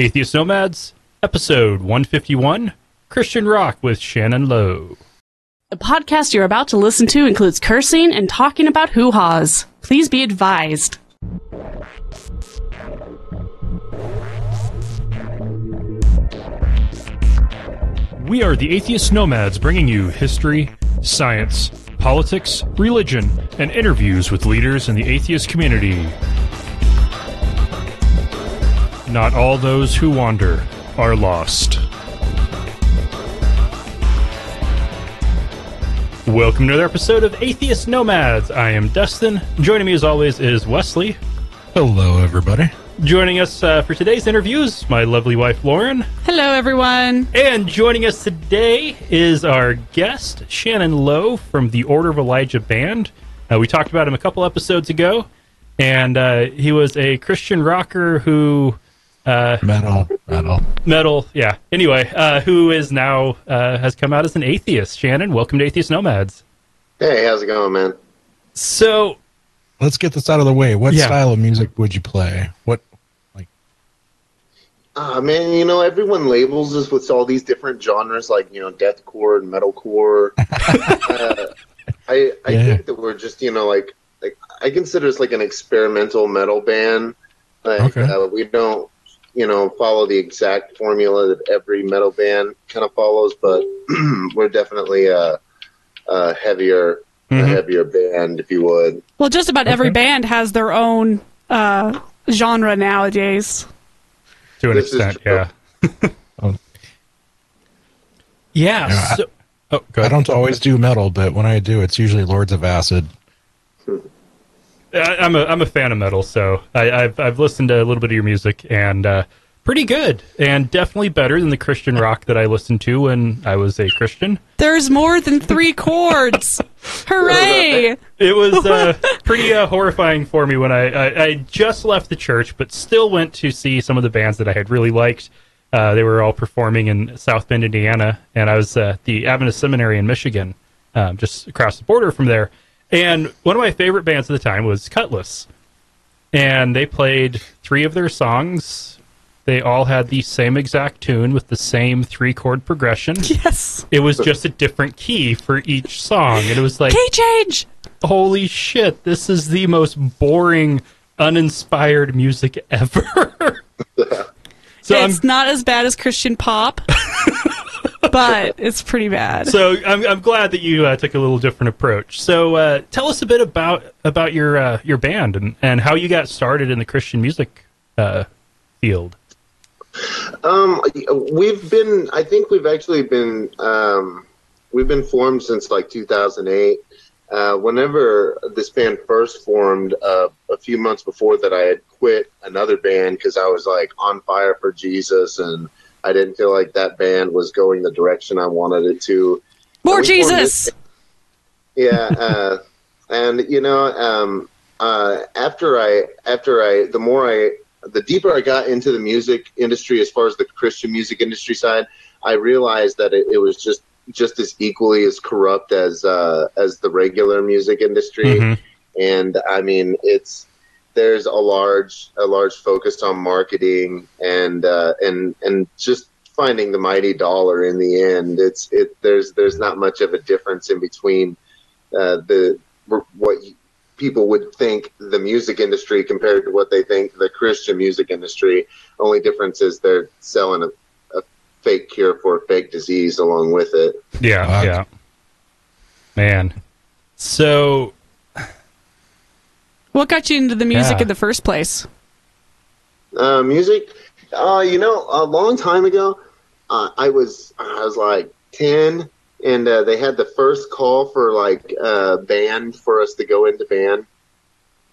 Atheist Nomads, episode 151 Christian Rock with Shannon Low. The podcast you're about to listen to includes cursing and talking about hoo haws. Please be advised. We are the Atheist Nomads bringing you history, science, politics, religion, and interviews with leaders in the atheist community. Not all those who wander are lost. Welcome to another episode of Atheist Nomads. I am Dustin. Joining me as always is Wesley. Hello, everybody. Joining us uh, for today's interviews, my lovely wife Lauren. Hello, everyone. And joining us today is our guest, Shannon Low from the Order of Elijah Band. Uh, we talked about him a couple episodes ago, and uh, he was a Christian rocker who. Uh, Metal, metal. metal, yeah. Anyway, uh, who is now uh, has come out as an atheist. Shannon, welcome to Atheist Nomads. Hey, how's it going, man? So, Let's get this out of the way. What Yeah. style of music would you play? What? Like? Ah, man, you know, everyone labels us with all these different genres, like you know, deathcore and metalcore. uh, I I Yeah. think that we're just you know like like I consider us like an experimental metal band. Like Okay. uh, we don't you know follow the exact formula that every metal band kind of follows, but we're definitely a, a heavier a Mhm. heavier band, if you would. Well, just about every band has their own uh, genre nowadays. to an This is extent, true. yeah. Oh. yeah. Yeah, I- so, oh, I don't always do metal, but when I do, it's usually Lords of Acid. I- I'm a I'm a fan of metal, so I, I've I've listened to a little bit of your music and uh, pretty good, and definitely better than the Christian rock that I listened to when I was a Christian. There's more than three chords. Hooray! It was uh, pretty uh, horrifying for me when I, I I just left the church, but still went to see some of the bands that I had really liked. Uh, they were all performing in South Bend, Indiana, and I was uh, at the Adventist Seminary in Michigan, um, just across the border from there. And one of my favorite bands at the time was Cutlass, and they played three of their songs. They all had the same exact tune with the same three chord progression. Yes. It was just a different key for each song, and it was like Key change. holy shit, this is the most boring, uninspired music ever. so I'm it's not as bad as Christian pop, but it's pretty bad. so I'm, I'm glad that you uh, took a little different approach. So uh, tell us a bit about about your uh, your band and, and how you got started in the Christian music uh, field. Um, we've been. I think we've actually been. Um, we've been formed since like 2008. Uh, whenever this band first formed, uh, a few months before that, I had quit another band because I was like on fire for Jesus, and I didn't feel like that band was going the direction I wanted it to. More Jesus. yeah uh, and you know um, uh, after i after i the more i the deeper i got into the music industry as far as the christian music industry side i realized that it, it was just just as equally as corrupt as uh, as the regular music industry Mhm. and i mean it's there's a large a large focus on marketing and uh, and and just finding the mighty dollar in the end it's it there's there's not much of a difference in between uh, the what you- people would think the music industry compared to what they think the Christian music industry. Only difference is they're selling a, a fake cure for a fake disease along with it. Yeah, Fuck. yeah. Man. So What got you into the music Yeah. in the first place? Uh, music, uh, you know, a long time ago, uh, I was I was like ten, and uh, they had the first call for like uh, band for us to go into band.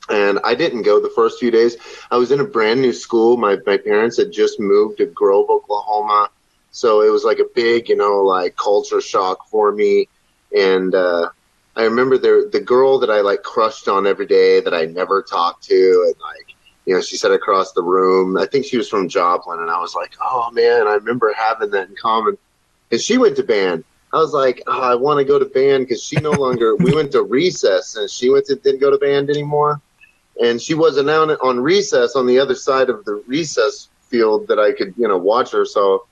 And I didn't go the first few days. I was in a brand new school. My my parents had just moved to Grove, Oklahoma, so it was like a big, you know, like culture shock for me. And uh, I remember the the girl that I like crushed on every day that I never talked to, and like you know, she sat across the room. I think she was from Joplin, and I was like, oh man, I remember having that in common. And she went to band. I was like, oh, I want to go to band because she no longer. we went to recess, and she went to didn't go to band anymore. And she wasn't out on recess on the other side of the recess field that I could, you know, watch her. So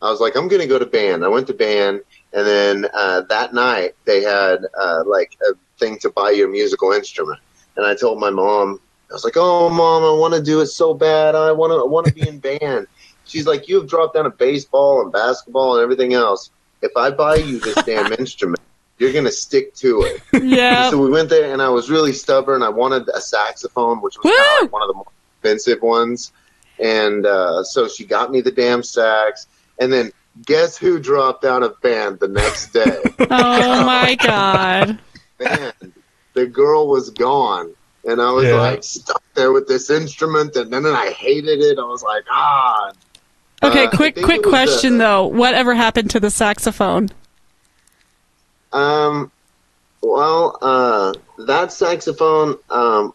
I was like, I'm going to go to band. I went to band, and then uh, that night they had uh, like a thing to buy you a musical instrument, and I told my mom, I was like, "Oh, mom, I want to do it so bad. I want to, I want to be in band." She's like, "You have dropped down a baseball and basketball and everything else. If I buy you this damn instrument, you're gonna stick to it." Yeah. So we went there, and I was really stubborn. I wanted a saxophone, which was kind of one of the more expensive ones. And uh, so she got me the damn sax. And then guess who dropped out of band the next day? oh my god. Man, the girl was gone. And I was Yeah. like stuck there with this instrument, and then I hated it. I was like, ah. Okay, Uh, quick quick question though. Whatever happened to the saxophone? Um, well, uh, that saxophone, um,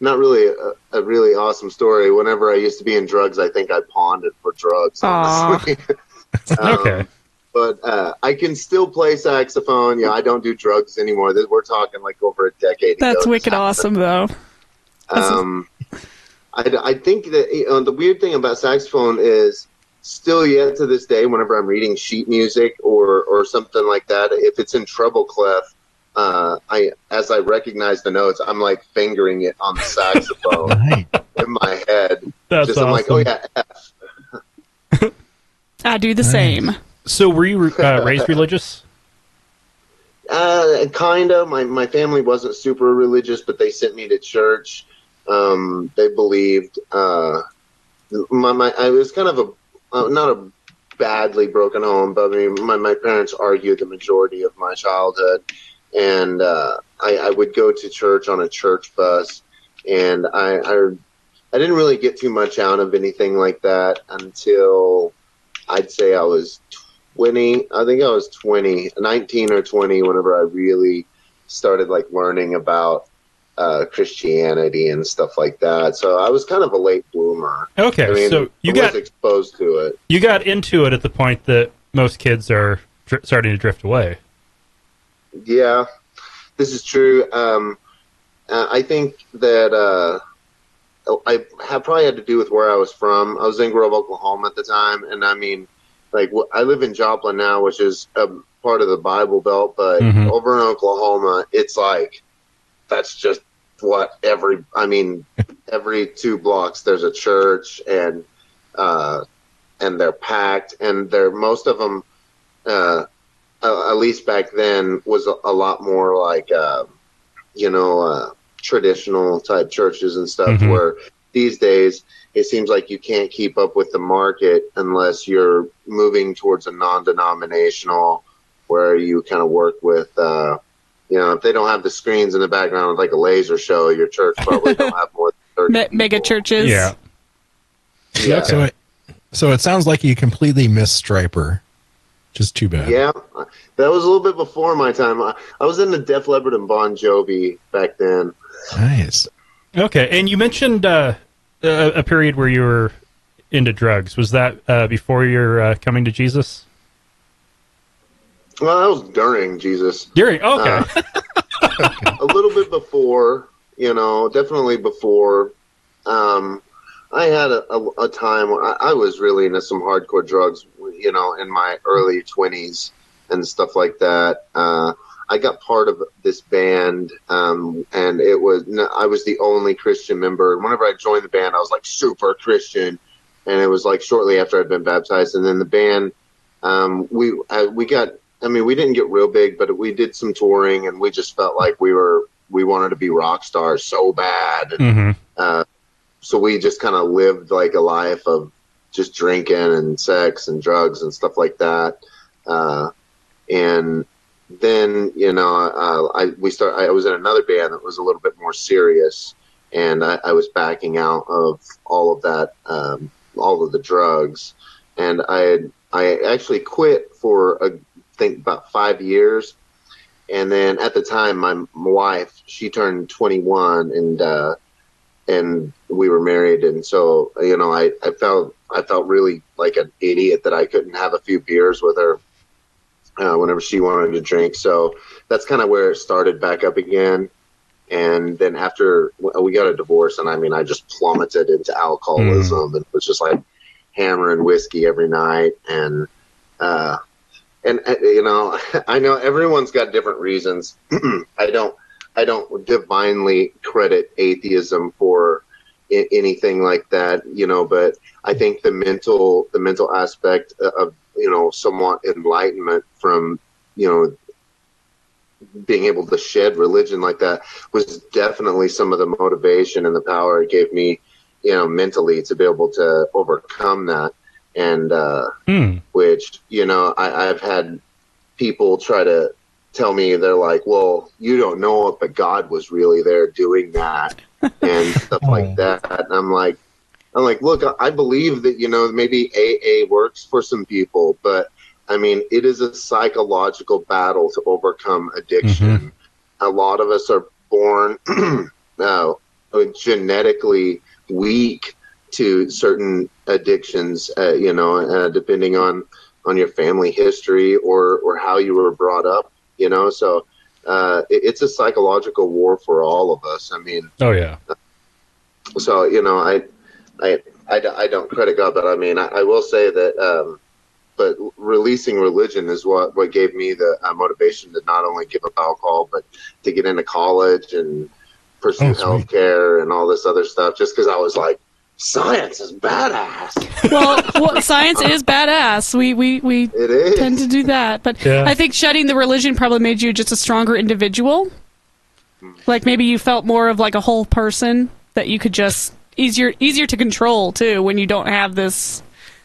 not really a, a really awesome story. Whenever I used to be in drugs, I think I pawned it for drugs. Aw. Honestly. Um, Okay. But uh, I can still play saxophone. Yeah, I don't do drugs anymore. This- We're talking like over a decade. That's this wicked happened. awesome though. Um, I, I think that you know, the weird thing about saxophone is still yet to this day, whenever I'm reading sheet music or or something like that, if it's in treble clef, uh, I as I recognize the notes, I'm like fingering it on the saxophone in my head. That's Just awesome. I'm like, oh yeah, F. I do the Nice. same. So were you uh, raised religious? Uh, kind of. My my family wasn't super religious, but they sent me to church. Um, they believed. Uh, my my I was kind of a uh, not a badly broken home, but I mean, my my parents argued the majority of my childhood, and uh, I, I would go to church on a church bus, and I, I I didn't really get too much out of anything like that until I'd say I was 20 i think i was 20 19 or 20 whenever i really started like learning about uh, christianity and stuff like that. So i was kind of a late bloomer. Okay, i mean so you I got was exposed to it. you got into it at the point that most kids are dr- starting to drift away. yeah this is true. Um, i think that uh, i have probably had to do with where i was from i was in grove oklahoma at the time and i mean like i live in joplin now which is a part of the bible belt but Mhm. over in oklahoma it's like that's just what every i mean every two blocks there's a church and uh and they're packed and they're most of them uh uh, at least back then was a, a lot more like uh, you know uh, traditional type churches and stuff Mhm. where these days it seems like you can't keep up with the market unless you're moving towards a non-denominational where you kind of work with uh, you know if they don't have the screens in the background with like a laser show your church probably don't have more than 30 Me- mega churches. Yeah. yeah. So it, so it sounds like you completely missed Stryper. Just too bad. Yeah, that was a little bit before my time. I, I was into Def Leppard and Bon Jovi back then. Nice. Okay, and you mentioned uh, a, a period where you were into drugs. Was that uh, before your uh, coming to Jesus? Well, that was during Jesus. During. Okay. Uh, a little bit before, you know, definitely before. Um, I had a, a, a time where I, I was really into some hardcore drugs, you know, in my early 20s and stuff like that. I got part of this band, um, and it was I was the only Christian member. And Whenever I joined the band, I was like super Christian, and it was like shortly after I'd been baptized. And then the band, um, we uh, we got. I mean, we didn't get real big, but we did some touring, and we just felt like we were we wanted to be rock stars so bad. And, hmm uh, so we just kind of lived like a life of just drinking and sex and drugs and stuff like that. Uh, and then you know, uh, I we start. I was in another band that was a little bit more serious, and I, I was backing out of all of that, um, all of the drugs, and I had, I actually quit for a, I think about five years. And then at the time, my, my wife she turned 21, and uh, and we were married and so you know I, I felt I felt really like an idiot that I couldn't have a few beers with her uh, whenever she wanted to drink so that's kind of where it started back up again and then after we got a divorce and I mean I just plummeted into alcoholism and was just like hammering whiskey every night, and uh, and uh, you know, I know everyone's got different reasons. I don't, I don't divinely credit atheism for I- anything like that, you know. But I think the mental, the mental aspect of you know, somewhat enlightenment from you know being able to shed religion like that was definitely some of the motivation and the power it gave me, you know, mentally to be able to overcome that. And uh, Hmm. which you know, I, I've had people try to tell me they're like, "Well, you don't know it, but God was really there doing that and stuff like that." And I'm like, I'm like, look, I believe that you know maybe AA works for some people, but I mean, it is a psychological battle to overcome addiction. A lot of us are born uh, genetically weak to certain addictions, uh, you know, uh, depending on on your family history or or how you were brought up, you know. So uh, it, it's a psychological war for all of us. I mean, Oh yeah. so you know, I, I, I, I don't credit God, but I mean, I, I will say that. Um, but releasing religion is what what gave me the uh, motivation to not only give up alcohol, but to get into college and pursue Oh, sweet. healthcare and all this other stuff. Just because I was like, science is badass. well, well, science is badass. We we we It is. tend to do that, but Yeah. I think shedding the religion probably made you just a stronger individual. Like maybe you felt more of like a whole person that you could just easier easier to control too when you don't have this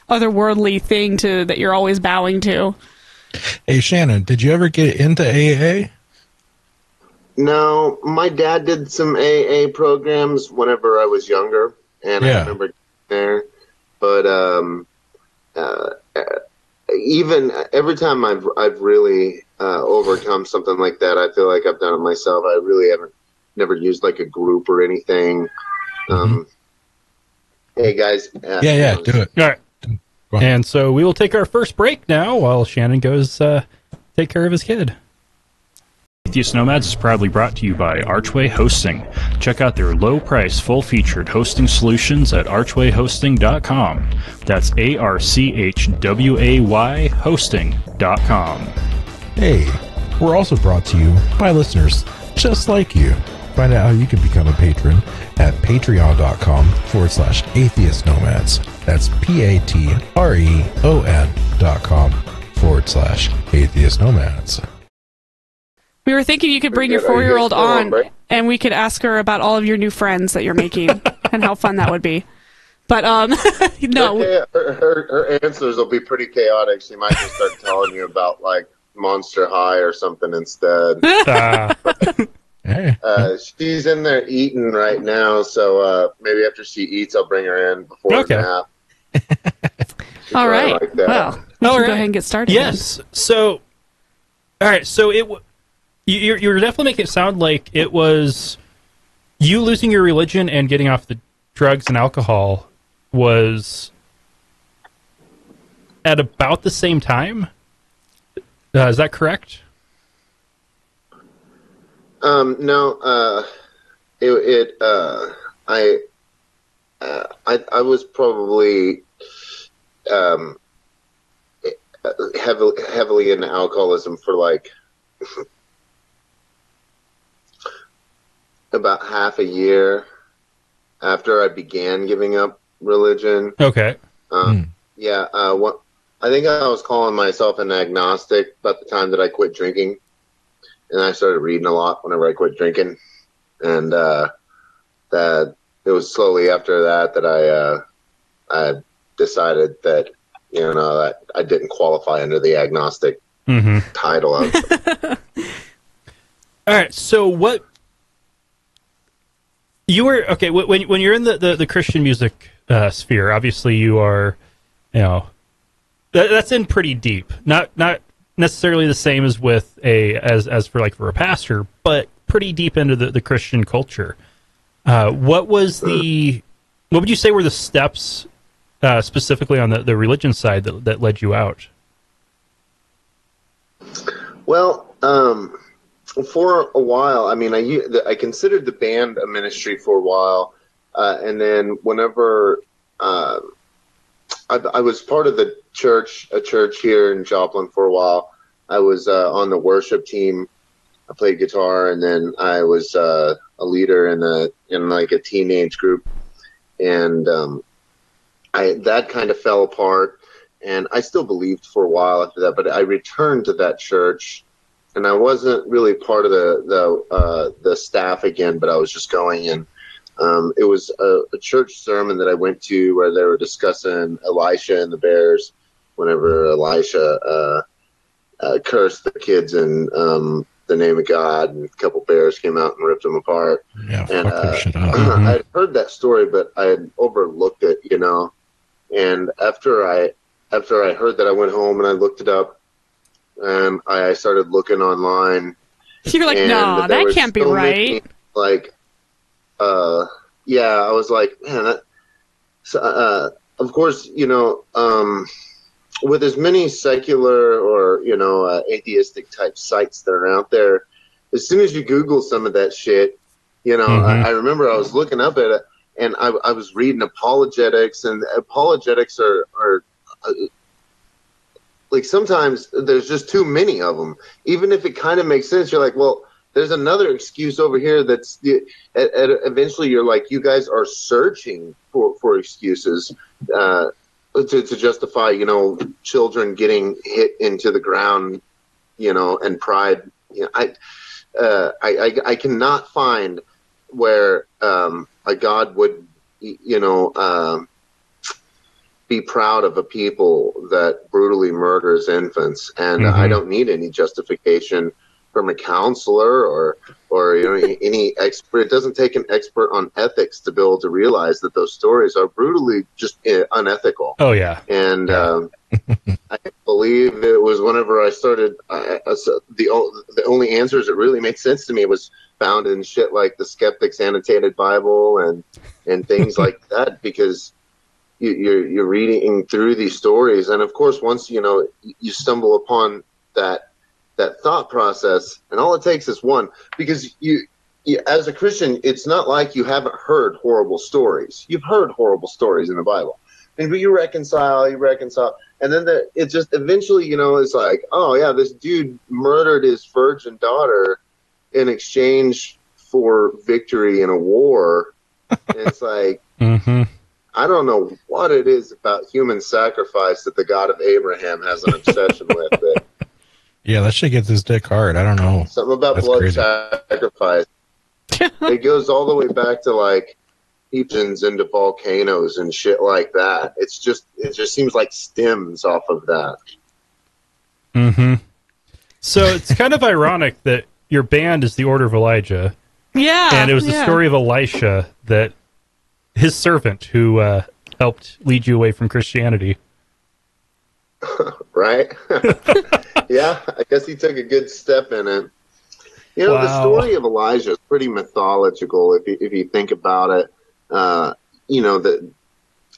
otherworldly thing to that you're always bowing to. Hey, Shannon, did you ever get into AA? No, my dad did some AA programs whenever I was younger, and I Yeah. remember there. But um, uh, uh, even every time I've I've really uh, overcome something like that, I feel like I've done it myself. I really haven't never used like a group or anything. Um, hey guys, uh. Yeah, yeah, do it. All right. And so we will take our first break now while Shannon goes uh, take care of his kid. Atheist Nomads is proudly brought to you by Archway Hosting. Check out their low price, full featured hosting solutions at archwayhosting.com. That's A R C H W A Y hosting.com. Hey, we're also brought to you by listeners just like you. Find out how you can become a patron at patreon.com forward slash atheist nomads. That's P A T R E O N dot com forward slash atheist nomads. We were thinking you could bring your Are you guys four year old on on and we could ask her about all of your new friends that you're making and how fun that would be. But um no, her, her, her, her answers will be pretty chaotic. She might just start telling you about like Monster High or something instead. Uh, Hey, Uh, she's in there eating right now, so uh, maybe after she eats, I'll bring her in before Okay. a nap. She's all like well, we All can right. go ahead and get started. yes. So, all right. So it w- you- you're you're definitely making it sound like it was you losing your religion and getting off the drugs and alcohol was at about the same time. Uh, is that correct? Um, no, uh, it, it uh, I, uh, I, I was probably um, heavily heavily into alcoholism for like about half a year after I began giving up religion. Okay. Uh, Yeah, uh, what, I think I was calling myself an agnostic about the time that I quit drinking, and I started reading a lot whenever I quit drinking, and uh, that it was slowly after that that I uh, I decided that you know that I didn't qualify under the agnostic Mm-hmm. title of All right. So what you were okay when when you're in the the, the Christian music uh, sphere? Obviously, you are, you know, that, that's in pretty deep. Not not necessarily the same as with a as as for like for a pastor, but pretty deep into the, the Christian culture. Uh, what was the what would you say were the steps uh, specifically on the, the religion side that, that led you out? Well, um, for a while, I mean, I I considered the band a ministry for a while, uh, and then whenever uh, I, I was part of the church, a church here in Joplin for a while. I was uh, on the worship team. I played guitar, and then I was uh, a leader in a in like a teenage group, and um, I that kind of fell apart. And I still believed for a while after that, but I returned to that church, and I wasn't really part of the the uh, the staff again, but I was just going and um, it was a, a, church sermon that I went to where they were discussing Elisha and the bears. Whenever Elisha uh, uh, cursed the kids in um, the name of God, and a couple bears came out and ripped them apart. Yeah, and uh, shit up. I had heard that story, but I had overlooked it, you know. And after I after I heard that, I went home and I looked it up, and I started looking online. You're like, and nah, that can't be right. many, like, uh, yeah, I was like, man, that. So, uh, of course, you know, um, with as many secular or you know uh, atheistic type sites that are out there, as soon as you Google some of that shit, you know, Mhm. I, I remember I was looking up at it and I, I was reading apologetics, and apologetics are are. Uh, like sometimes there's just too many of them. Even if it kind of makes sense, you're like, well, there's another excuse over here that's the, at, at, eventually you're like, you guys are searching for, for excuses uh, to, to justify, you know, children getting hit into the ground, you know, and pride. You know, I, uh, I, I, I cannot find where um, a God would, you know, um, be proud of a people that brutally murders infants, and Mhm. I don't need any justification from a counselor or or you know any expert. It doesn't take an expert on ethics to be able to realize that those stories are brutally just uh, unethical. Oh yeah. And um, I believe it was whenever I started, I, I, the the only answers that really made sense to me was found in shit like the Skeptics Annotated Bible and and things like that because you, you're you're reading through these stories, and of course, once you know you stumble upon that that thought process, and all it takes is one because you. you as a Christian, it's not like you haven't heard horrible stories. You've heard horrible stories in the Bible, and but you reconcile, you reconcile, and then the, it just eventually, you know, it's like, oh yeah, this dude murdered his virgin daughter in exchange for victory in a war. it's like, hmm I don't know what it is about human sacrifice that the God of Abraham has an obsession with. But Yeah, that shit gets his dick hard. I don't know. something about That's blood crazy. sacrifice. it goes all the way back to like Egyptians into volcanoes and shit like that. It's just it just seems like stems off of that. hmm So it's kind of ironic that your band is the Order of Elijah, Yeah. and it was the story of Elisha that his servant who uh, helped lead you away from Christianity. right? yeah, I guess he took a good step in it. You know, the story of Elijah is pretty mythological if you, if you think about it. Uh, you know, the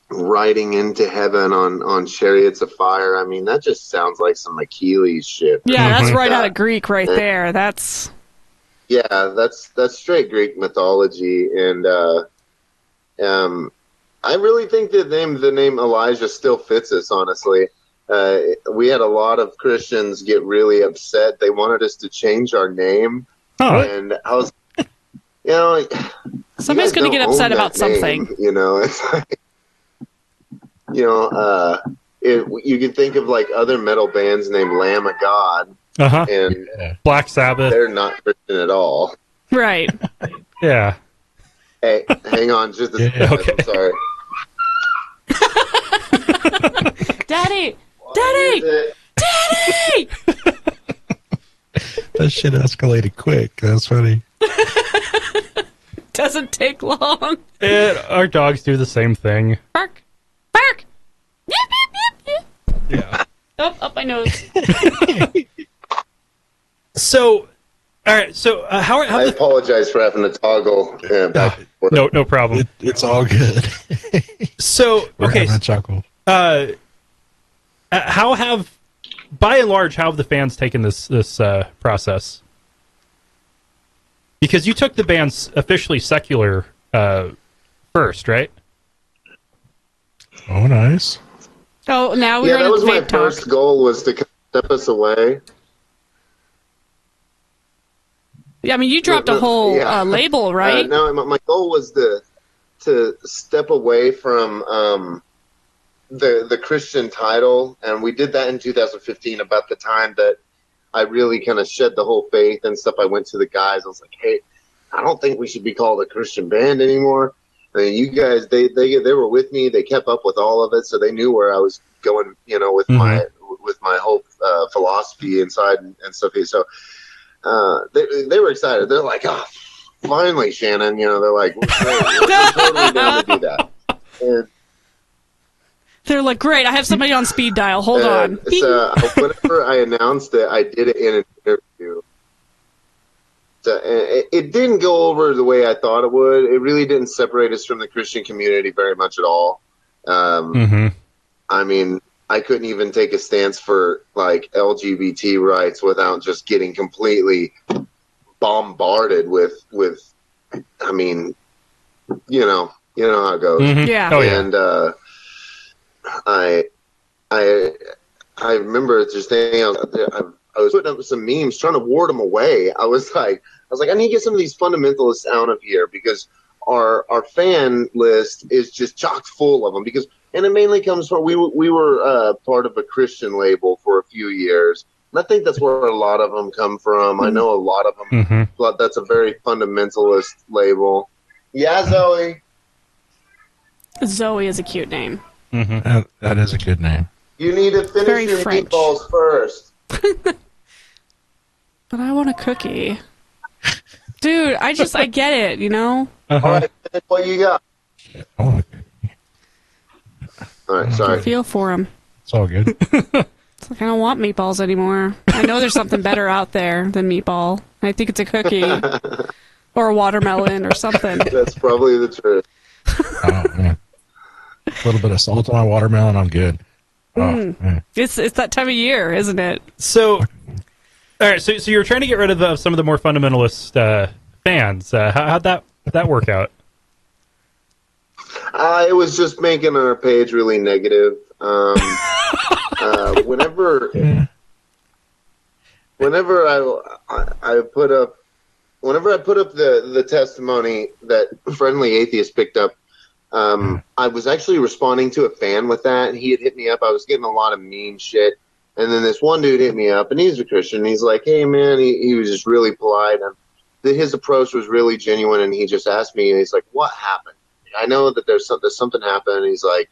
riding into heaven on, on chariots of fire. I mean, that just sounds like some Achilles shit. Yeah, that's Mhm. right out of Greek right there. That's Yeah, that's that's straight Greek mythology, and uh, um, I really think the name the name Elijah still fits us. Honestly, uh, we had a lot of Christians get really upset. They wanted us to change our name, Huh. and I was, you know, somebody's going to get upset about name, something. You know, it's like, you know, uh, it, you can think of like other metal bands named Lamb of God, Uh huh. and Black Sabbath. they're not Christian at all. Right. Yeah. Hey, hang on just a Yeah. second. Okay. I'm sorry. Daddy! What Daddy! Daddy! That shit escalated quick. That's funny. Doesn't take long. And our dogs do the same thing. Bark! Bark! Yeah. Oh, up my nose. So, all right. So, uh, how, how I the, apologize for having to toggle uh, back no, no problem. It, it's all good. So, We're okay. having a chuckle. Uh, how have, by and large, how have the fans taken this this uh, process? Because you took the band's officially secular uh, first, right? Oh, nice. Oh, now we're yeah, that was my talk. first goal was to step us away. Yeah, I mean, you dropped a Look, look, whole yeah. uh, label, right? Uh, no, my, my goal was to to step away from um, the the Christian title, and we did that in 2015. About the time that I really kind of shed the whole faith and stuff, I went to the guys. I was like, "Hey, I don't think we should be called a Christian band anymore." And you guys, they they they were with me. They kept up with all of it, so they knew where I was going. You know, with my with my whole uh, philosophy inside and, and stuff. So uh, they they were excited. They're like, "Oh, finally, Shannon!" You know, they're like, "We're, we're totally down to do that." And, They're like, great, I have somebody on speed dial. Hold and on. So whenever I announced it, I did it in an interview. So it, it didn't go over the way I thought it would. It really didn't separate us from the Christian community very much at all. Um, Mm-hmm. I mean, I couldn't even take a stance for like LGBT rights without just getting completely bombarded with with. I mean, you know, you know how it goes. Yeah. Oh yeah. And uh, I, I, I remember just thinking, I was, I was putting up some memes, trying to ward them away. I was like, I was like, I need to get some of these fundamentalists out of here because our our fan list is just chock full of them. Because and it mainly comes from we were- we were uh, part of a Christian label for a few years. And I think that's where a lot of them come from. I know a lot of them. Mm-hmm. But that's a very fundamentalist label. Yeah, Zoe. Zoe is a cute name. Mm-hmm. That, that is a good name. You need to finish Very your French. meatballs first. But I want a cookie. Dude, I just, I get it, you know? Uh-huh. All right, what you got. All right, I sorry. feel for him. it's all good. It's like, I don't want meatballs anymore. I know there's something better out there than meatball. I think it's a cookie or a watermelon or something. That's probably the truth. oh, man. A little bit of salt on my watermelon, I'm good. Oh, Mm. It's it's that time of year, isn't it? So, all right. So, so you're trying to get rid of the, some of the more fundamentalist uh, fans. Uh, how, how'd that that work out? Uh, it was just making our page really negative. Um, uh, whenever, whenever I, I I put up, whenever I put up the the testimony that friendly atheist picked up, um, I was actually responding to a fan with that. And he had hit me up. I was getting a lot of mean shit. And then this one dude hit me up, and he's a Christian. He's like, "Hey, man," he, he was just really polite, and his approach was really genuine. And he just asked me, and he's like, "What happened?" I know that there's something, something happened. He's like,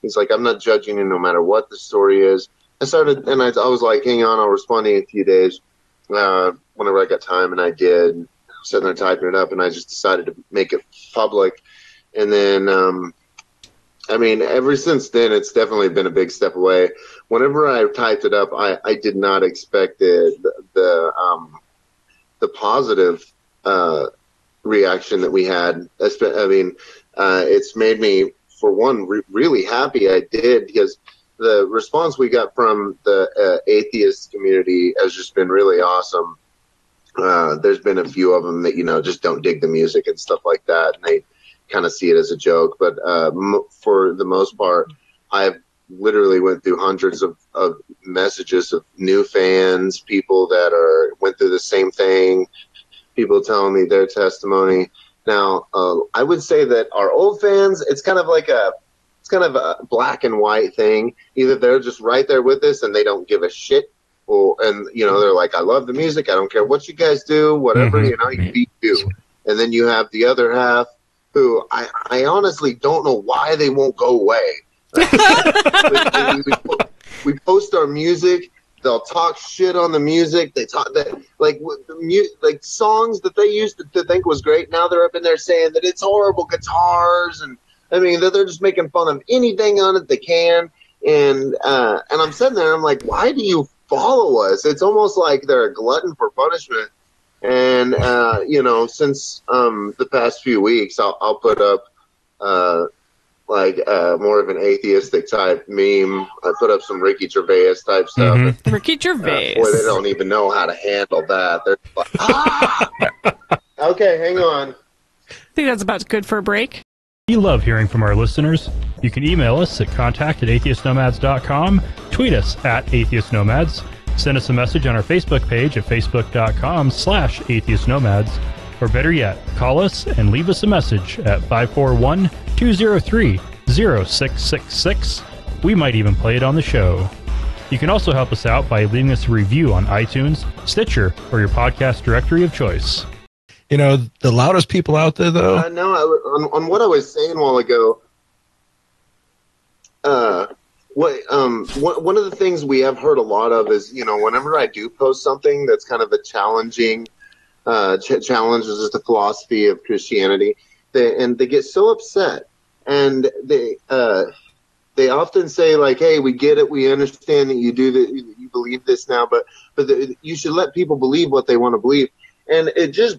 he's like, I'm not judging you no matter what the story is. I started, and I, I was like, hang on, I'll respond in a few days, uh, whenever I got time, and I did. Sitting there typing it up, and I just decided to make it public. And then, um, I mean, ever since then, it's definitely been a big step away. Whenever I typed it up, I, I did not expect the the, um, the positive uh, reaction that we had. I mean, uh, it's made me, for one, re- really happy I did because the response we got from the uh, atheist community has just been really awesome. Uh, there's been a few of them that you know just don't dig the music and stuff like that, and they kind of see it as a joke. But uh, m- for the most part, I've literally went through hundreds of, of messages of new fans, people that are went through the same thing, people telling me their testimony. Now, uh, I would say that our old fans, it's kind of like a, it's kind of a black and white thing. Either they're just right there with us and they don't give a shit, or and you know they're like, I love the music, I don't care what you guys do, whatever Mhm. you know, you you. And then you have the other half who I, I honestly don't know why they won't go away. we, we, we post our music. They'll talk shit on the music. They talk that like the mu- like songs that they used to, to think was great. Now they're up in there saying that it's horrible guitars, and I mean that they're just making fun of anything on it they can. And uh, and I'm sitting there, I'm like, why do you follow us? It's almost like they're a glutton for punishment. And uh, you know, since um, the past few weeks, I'll, I'll put up uh, like uh, more of an atheistic type meme. I put up some Ricky Gervais type stuff. Mhm. Ricky Uh, Gervais. boy, they don't even know how to handle that. They're like, ah! okay, hang on. I think that's about good for a break. We love hearing from our listeners. You can email us at contact at atheistnomads.com, tweet us at atheistnomads, send us a message on our Facebook page at facebook.com slash atheistnomads, or better yet, call us and leave us a message at 541-203-0666. We might even play it on the show. You can also help us out by leaving us a review on iTunes, Stitcher, or your podcast directory of choice. You know, the loudest people out there, though. Uh, no, I, on, on what I was saying a while ago, uh, what um one one of the things we have heard a lot of is you know whenever I do post something that's kind of a challenging uh, ch- challenges the philosophy of Christianity, they, and they get so upset, and they uh, they often say like, "Hey, we get it, we understand that you do that, you believe this now, but but the, you should let people believe what they want to believe," and it just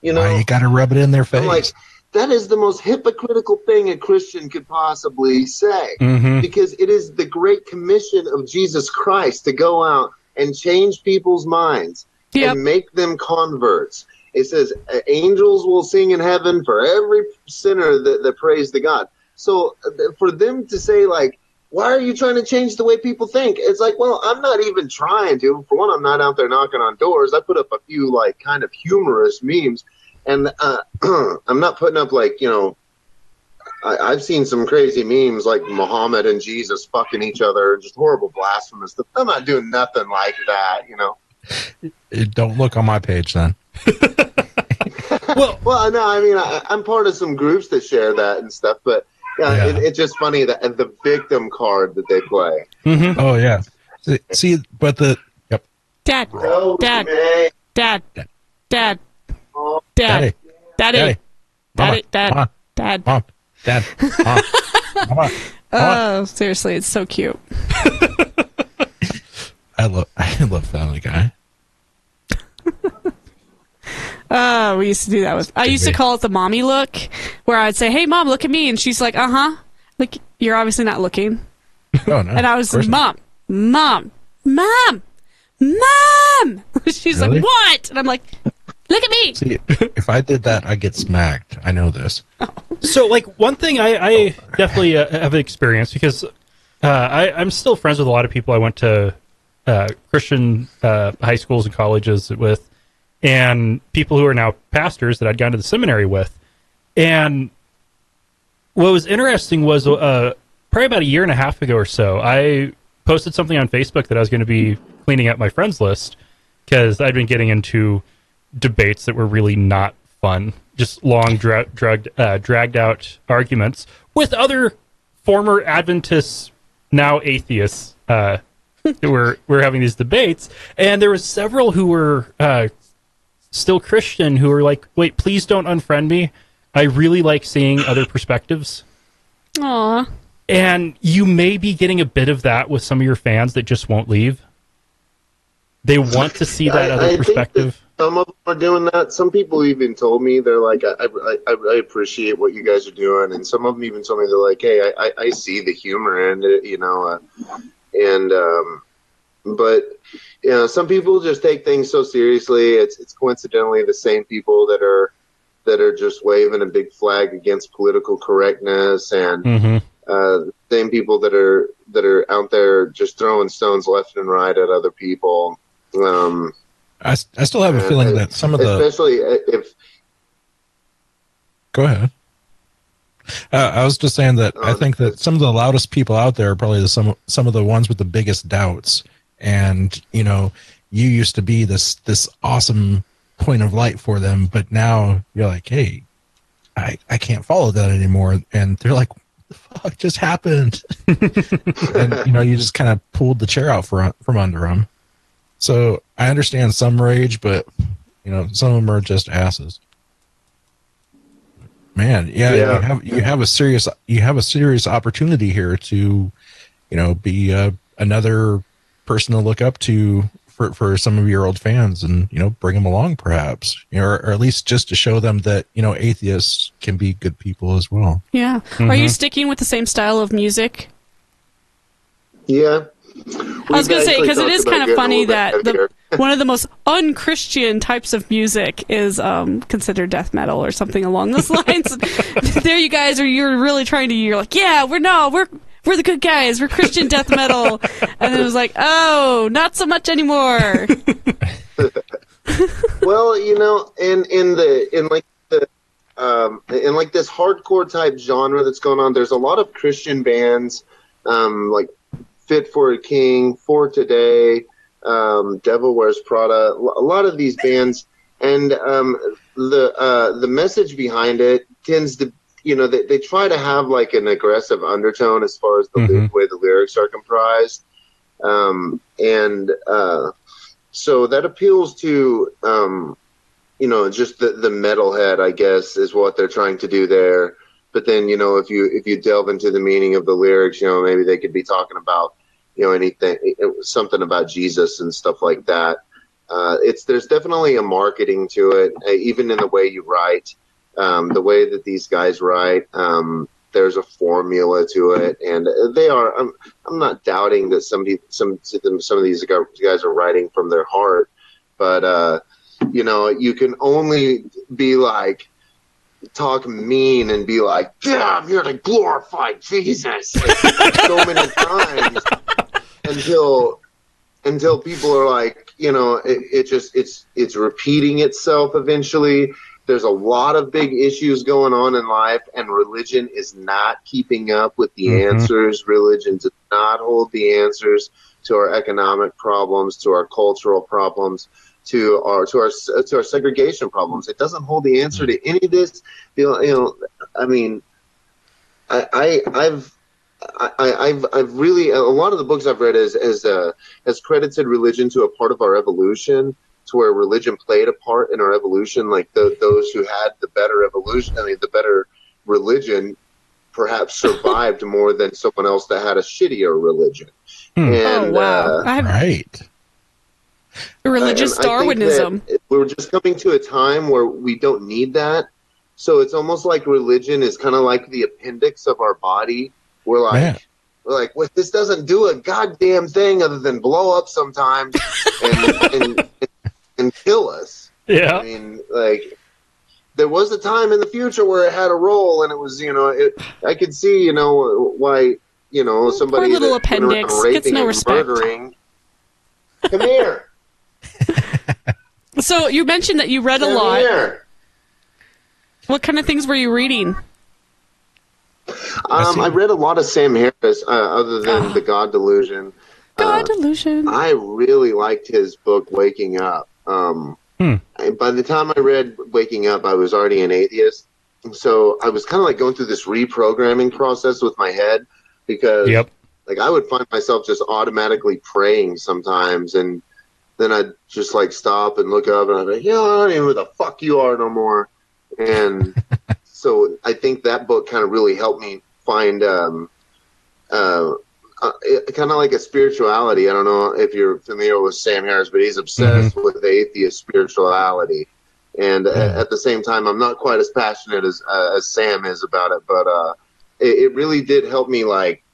you know you got to rub it in their face? I'm like, that is the most hypocritical thing a Christian could possibly say. Mm-hmm. Because it is the great commission of Jesus Christ to go out and change people's minds Yep. and make them converts. It says "Uh, angels will sing in heaven for every sinner that, that prays to God. So uh, for them to say like, why are you trying to change the way people think? It's like, well, I'm not even trying to. For one, I'm not out there knocking on doors. I put up a few like kind of humorous memes, and uh, I'm not putting up like you know. I, I've seen some crazy memes like Muhammad and Jesus fucking each other, just horrible blasphemous stuff. I'm not doing nothing like that, you know. Don't look on my page then. Well, Well, no, I mean, I, I'm part of some groups that share that and stuff, but yeah, Yeah. It, it's just funny that and the victim card that they play. mhm. Oh yeah. See- See, but the yep. Dad, Oh, Dad. man. Dad, Dad, Oh, Dad, Daddy, Daddy, Daddy, Dad, Dad. Mom, Dad, Mom. Oh, seriously, it's so cute. I love I love Family Guy. Oh, we used to do that with. I used to call it the mommy look, where I'd say, "Hey, mom, look at me," and she's like, "Uh huh." Like you're obviously not looking, Oh no. and I was, not. "Mom, mom, mom, mom." She's Really? like, "What?" And I'm like, "Look at me." See, if I did that, I'd get smacked. I know this. So, like, one thing I, I definitely uh, have experienced because uh, I, I'm still friends with a lot of people I went to uh, Christian uh, high schools and colleges with, and people who are now pastors that I'd gone to the seminary with. And what was interesting was uh, probably about a year and a half ago or so, I posted something on Facebook that I was going to be cleaning up my friends list because I'd been getting into debates that were really not fun, just long, dra- drugged, uh, dragged out arguments with other former Adventists, now atheists, uh, that were were having these debates, and there was several who were uh, still Christian who were like, "Wait, please don't unfriend me. I really like seeing other perspectives." Aw, And you may be getting a bit of that with some of your fans that just won't leave. They want to see that I- other I perspective. Some of them are doing that. Some people even told me they're like, I, I, I, appreciate what you guys are doing, and some of them even told me they're like, Hey, I, I, I see the humor in it, you know, uh, and um, but you know, some people just take things so seriously. It's it's coincidentally the same people that are that are just waving a big flag against political correctness and hmm uh, same people that are that are out there just throwing stones left and right at other people. Um, I, I still have a feeling I- that some of the especially if Go ahead. Uh, I was just saying that I Um, think that some of the loudest people out there are probably the, some some of the ones with the biggest doubts. And you know, you used to be this this awesome point of light for them, but now you're like, hey, I I can't follow that anymore. And they're like, what the fuck just happened? and you know, you just kind of pulled the chair out for, from under them. So I understand some rage, but you know, some of them are just asses. Man, yeah, Yeah. you have you have a serious you have a serious opportunity here to, you know, be uh, another person to look up to for for some of your old fans, and you know, bring them along, perhaps, you know, or, or at least just to show them that you know atheists can be good people as well. yeah. Are you sticking with the same style of music? yeah, I was gonna say because it is kind of funny that the, one of the most unchristian types of music is um, considered death metal or something along those lines. there, you guys are you're really trying to you're like, yeah, we're no, we're we're the good guys, we're Christian death metal, and it was like, oh, not so much anymore. well, you know, in in the in like the um, in like this hardcore type genre that's going on, there's a lot of Christian bands, um, like Fit for a King, For Today, um, Devil Wears Prada. A lot of these bands, and um, the uh, the message behind it tends to, you know, they, they try to have like an aggressive undertone as far as the Mhm. way the lyrics are comprised, um, and uh, so that appeals to um, you know just the the metalhead i guess is what they're trying to do there but then you know if you if you delve into the meaning of the lyrics you know maybe they could be talking about you know anything something about jesus and stuff like that. Uh, it's there's definitely a marketing to it uh, even in the way you write. Um, the way that these guys write um, there's a formula to it and they are i'm, I'm not doubting that somebody some some of these guys are writing from their heart but uh you know you can only be like talk mean and be like yeah i'm here to glorify jesus. Like, so many times until until people are like you know it, it just it's it's repeating itself eventually. There's a lot of big issues going on in life and religion is not keeping up with the Mhm. answers. Religion does not hold the answers to our economic problems to our cultural problems to our to our to our segregation problems it doesn't hold the answer to any of this you know, you know i mean i, I i've I, I've I've really a lot of the books I've read is as uh, has credited religion to a part of our evolution, to where religion played a part in our evolution. Like the, those who had the better evolution, I mean, the better religion, perhaps survived more than someone else that had a shittier religion. Hmm. And, oh wow, uh, Right. Religious and I Darwinism. We're just coming to a time where we don't need that. So it's almost like religion is kind of like the appendix of our body. We're like, Man. we're like, well, this doesn't do a goddamn thing other than blow up sometimes and, and, and kill us. Yeah. I mean, like, there was a time in the future where it had a role, and it was, you know, it, I could see, you know, why, you know, somebody little that went around appendix gets no respect. murdering. Come here, So you mentioned that you read a lot. here. What kind of things were you reading? Um, see. I read a lot of Sam Harris, uh, other than Ah. the God Delusion. God Uh, delusion. I really liked his book Waking Up. Um, Hmm. and by the time I read Waking Up, I was already an atheist, so I was kind of like going through this reprogramming process with my head because, Yep. like, I would find myself just automatically praying sometimes, and then I'd just like stop and look up, and I'd be like, "Yeah, I don't even know who the fuck you are no more," and so I think that book kind of really helped me find um, uh, uh, kind of like a spirituality. I don't know if you're familiar with Sam Harris, but he's obsessed with atheist spirituality. And uh, Yeah. at the same time, I'm not quite as passionate as uh, as Sam is about it, but uh, it, it really did help me like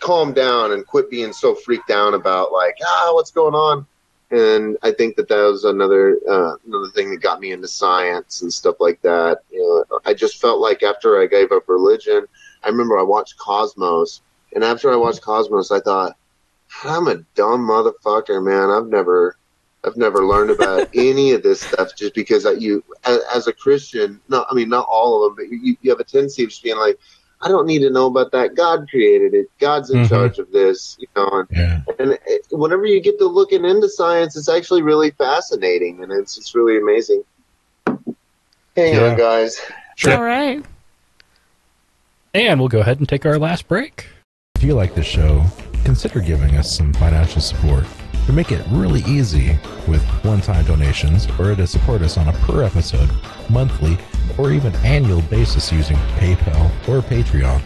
calm down and quit being so freaked out about like ah what's going on. And I think that that was another uh, another thing that got me into science and stuff like that. You know, I just felt like after I gave up religion, I remember I watched Cosmos, and after I watched Cosmos, I thought, I'm a dumb motherfucker, man. I've never, I've never learned about any of this stuff just because I, you, as, as a Christian, no, I mean not all of them, but you, you have a tendency of just being like, I don't need to know about that. God created it. God's in Mhm. charge of this, you know. And, Yeah. and it, whenever you get to looking into science, it's actually really fascinating, and it's it's really amazing. Hang Yeah. on, guys. Sure. All right. And we'll go ahead and take our last break. If you like this show, consider giving us some financial support. To make it really easy with one-time donations or to support us on a per episode, monthly, or even annual basis using PayPal or Patreon.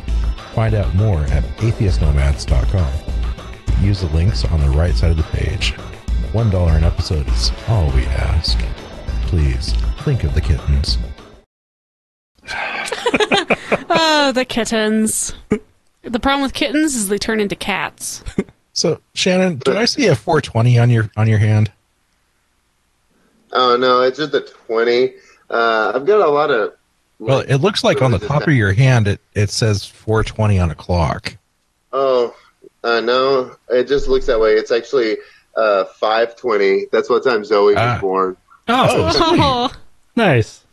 Find out more at atheistnomads.com. Use the links on the right side of the page. $1 an episode is all we ask. Please think of the kittens. Oh, the kittens. The problem with kittens is they turn into cats. So Shannon, do I see a 420 on your on your hand? Oh no, it's just a twenty. Uh, I've got a lot of. Well, it looks like on the top of your hand it, it says 420 on a clock. Oh, uh, no, it just looks that way. It's actually uh, five twenty. That's what time Zoe Ah. was born. Oh, Oh, nice.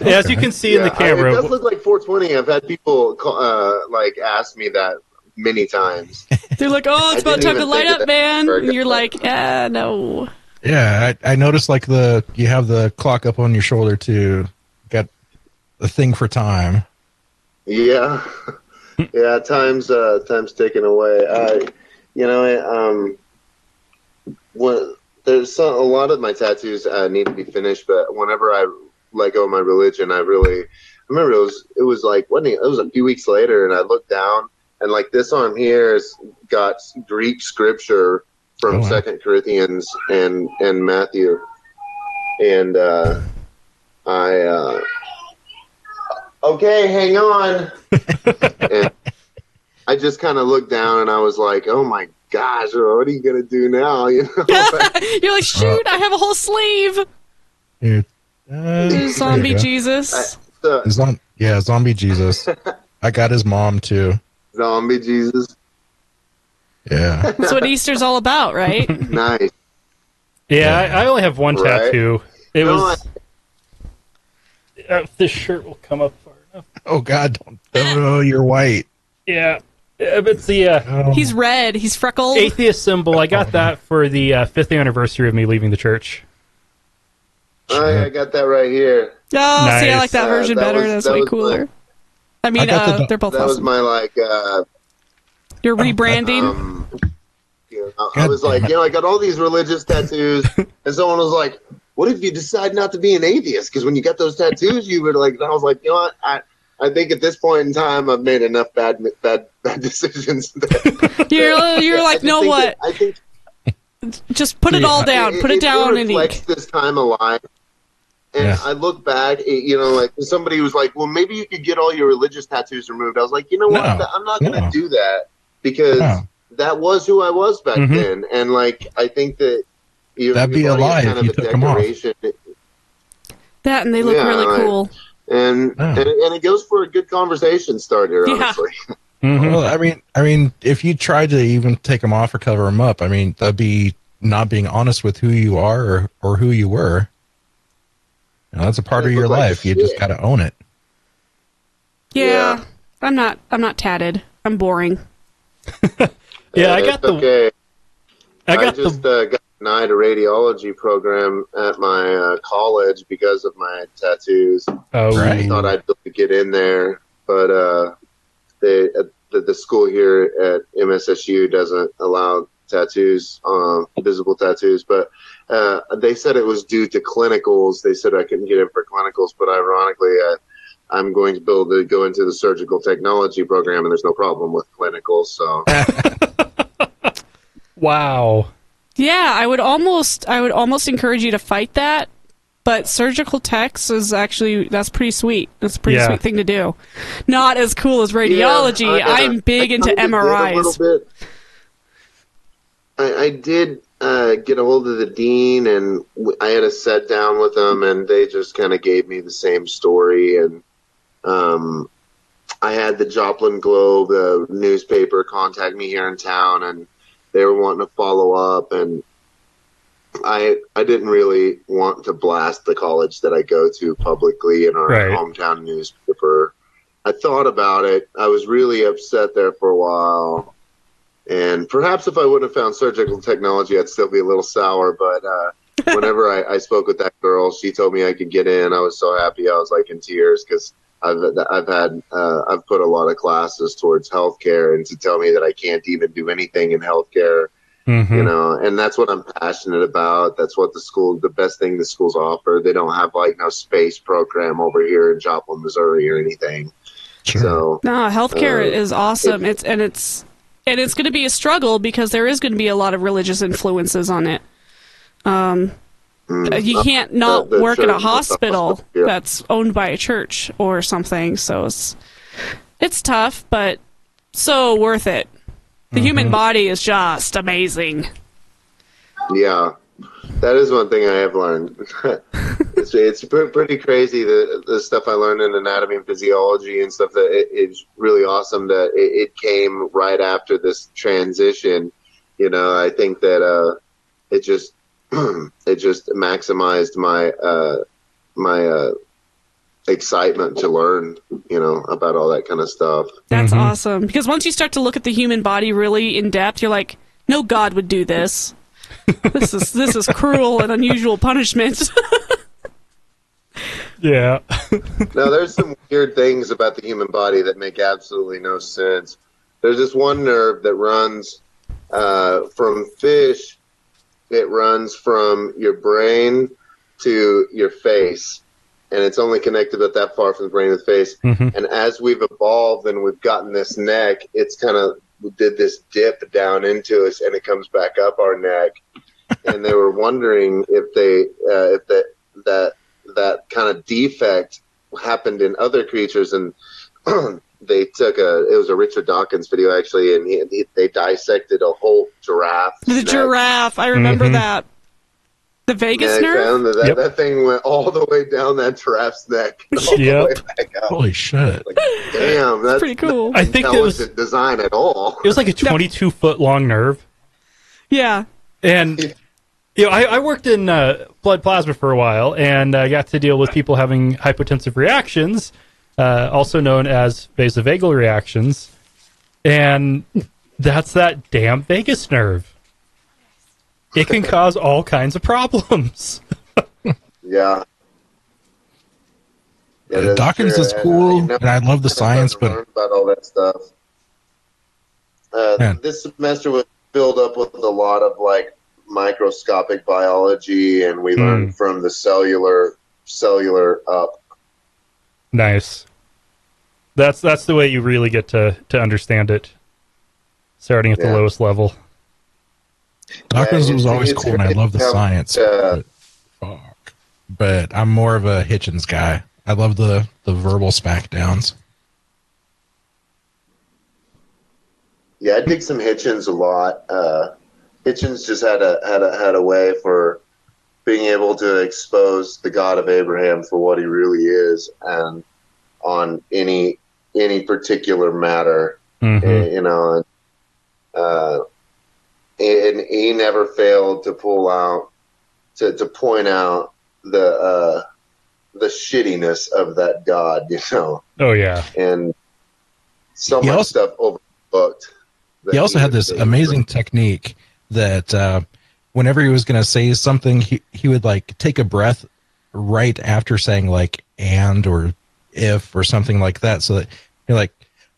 As you can see in the Yeah, I- camera, it does look like four twenty. I've had people uh, like ask me that many times. they're like, oh, it's I about time to light up, man. And you're like, ah, no. Yeah, I, I noticed like the you have the clock up on your shoulder too. Got the thing for time. Yeah, yeah. Time's uh, time's taken away. I, you know, um, when there's some, a lot of my tattoos uh, need to be finished, but whenever I let go of my religion, I really, I remember it was it was like when it was a few weeks later, and I looked down, and like this arm here has got Greek scripture from Oh, wow. Second Corinthians and and Matthew, and uh, I. Uh, okay, hang on. and I just kind of looked down and I was like, oh my gosh, what are you going to do now? You know? you're like, shoot, I have a whole sleeve. Here. Uh, Zombie go. Jesus. So, Zom- yeah, zombie Jesus. I got his mom too. zombie Jesus. Yeah. That's what Easter's all about, right? Nice. yeah, I, I only have one Right. tattoo. It No, was. Uh, this shirt will come up far enough. Oh God! Don't, oh, you're white. Yeah, Uh, but it's the uh, Oh, He's red. He's freckled. atheist symbol. I got that for the uh, fifth anniversary of me leaving the church. I, I got that right here. Oh, see, I like that Uh, version that better. was- That's that way was cooler. I mean, I got the- uh, they're both That was my like. Uh, You're rebranding. um, you know, I, I was like, it. you know, I got all these religious tattoos, and someone was like, "What if you decide not to be an atheist? Because when you got those tattoos, you were like." And I was like, you know what? I I think at this point in time, I've made enough bad bad bad decisions. That, you're you're like, just know what? that- I think Just put it all down. Put it it down in reflects ink. this time alive. And Yeah. I look back, you know, like somebody was like, "Well, maybe you could get all your religious tattoos removed." I was like, "You know what? No. I'm not going to No. do that because No. that was who I was back Mhm. then." And like, I think that you That'd be a your body is lie kind if you of a took 'em off. decoration. That and they look Yeah, really right. cool. and, Oh. and and it goes for a good conversation starter. Yeah. Honestly, Mhm. Well, I mean, I mean, if you tried to even take them off or cover them up, I mean, that'd be not being honest with who you are or, or who you were. You know, that's a part It of your looked like life. You just got to own it. Yeah, Yeah. I'm not. I'm not tatted. I'm boring. Yeah, I got the. Okay. I got just the. uh, got denied a radiology program at my uh, college because of my tattoos. Oh, Right. I thought I'd be able to get in there, but uh, they, uh, the, the school here at MSSU doesn't allow tattoos, um, visible tattoos. But uh, they said it was due to clinicals. They said I couldn't get in for clinicals, but ironically, uh, I'm going to be able to go into the surgical technology program, and there's no problem with clinicals. So Wow. Yeah, I would almost. I would almost encourage you to fight that. But surgical techs is actually that's pretty sweet. That's a pretty Yeah. sweet thing to do. Not as cool as radiology. Yeah, I, uh, I'm big I into kinda did a MRIs. bit. I, I did uh, get a hold of the dean, and I had a set down with them, and they just kind of gave me the same story. And um, I had the Joplin Globe, the newspaper, contact me here in town, and they were wanting to follow up, and I I didn't really want to blast the college that I go to publicly in our Right. hometown newspaper. I thought about it. I was really upset there for a while. And perhaps if I wouldn't have found surgical technology, I'd still be a little sour. But uh, whenever I, I spoke with that girl, she told me I could get in. I was so happy. I was like in tears because I've I've had uh, I've put a lot of classes towards healthcare, and to tell me that I can't even do anything in healthcare Mhm. you know and that's what i'm passionate about that's what the school the best thing the schools offer they don't have like no space program over here in joplin missouri or anything Sure. so No, healthcare Uh, is awesome. It's and it's and it's going to be a struggle because there is going to be a lot of religious influences on it. Um, mm, you can't not the work in a church- hospital yeah. that's owned by a church or something. So it's it's tough, but so worth it. The human body is just amazing. Yeah, that is one thing I have learned. it's it's pre- pretty crazy the the stuff I learned in anatomy and physiology and stuff. That it, it's really awesome that it, it came right after this transition. You know, I think that uh, it just it just maximized my uh, my uh, excitement to learn. You know about all that kind of stuff. That's Mhm. awesome. Because once you start to look at the human body really in depth, you're like, no god would do this. this is this is cruel and unusual punishment. Yeah. now there's some weird things about the human body that make absolutely no sense there's this one nerve that runs uh, from fish it runs from your brain to your face. And it's only connected about that far from the brain to the face. Mhm. and as we've evolved and we've gotten this neck it's kind of did this dip down into us and it comes back up our neck. And they were wondering if they uh, if that that that kind of defect happened in other creatures. And they took a it was a richard dawkins video actually and he, he, they dissected a whole giraffe the neck. giraffe, I remember Mhm. that. The vagus And they nerve? that, that, Yep. that thing went all the way down that giraffe's neck all the Yep. way back up. Holy shit. Like, damn that's Pretty cool. I think it was intelligent design at all it was like a 22 foot long nerve. Yeah. And you know, I, I worked in uh, blood plasma for a while, and I got to deal with people having hypotensive reactions, uh, also known as vasovagal reactions, and that's that damn vagus nerve. It can cause all kinds of problems. yeah Yeah, Uh, Dawkins true. is cool, You know, and I love the science, but about all that stuff. Uh, this semester was filled up with a lot of like microscopic biology, and we Hmm. learned from the cellular cellular up. Nice. That's that's the way you really get to to understand it. Starting at the lowest level. Dawkins Yeah, was always cool, and I love the how, science. uh, but, fuck. But I'm more of a Hitchens guy. I love the the verbal smackdowns. Yeah, I dig some Hitchens a lot. Uh, Hitchens just had a had a had a way for being able to expose the God of Abraham for what he really is, and on any any particular matter. Mhm. Eh, you know, and, uh, and he never failed to pull out to to point out the uh, the shittiness of that God, you know, Oh yeah. and so He much also- stuff overlooked. that He also had this say. amazing technique that uh, whenever he was going to say something, he, he would like take a breath right after saying like and or if or something like that. So that you're like,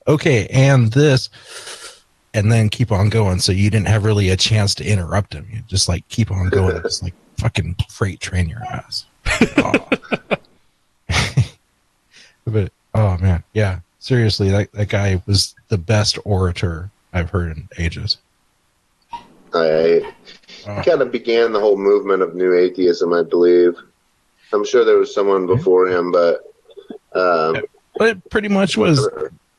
okay, and this, and then keep on going. So you didn't have really a chance to interrupt him. You just like keep on going, just like fucking freight train your ass. Oh. but oh man, yeah, seriously, that that guy was the best orator I've heard in ages. I Oh. kind of began the whole movement of new atheism, I believe. I'm sure there was someone mm-hmm. before him, but um, But it pretty much was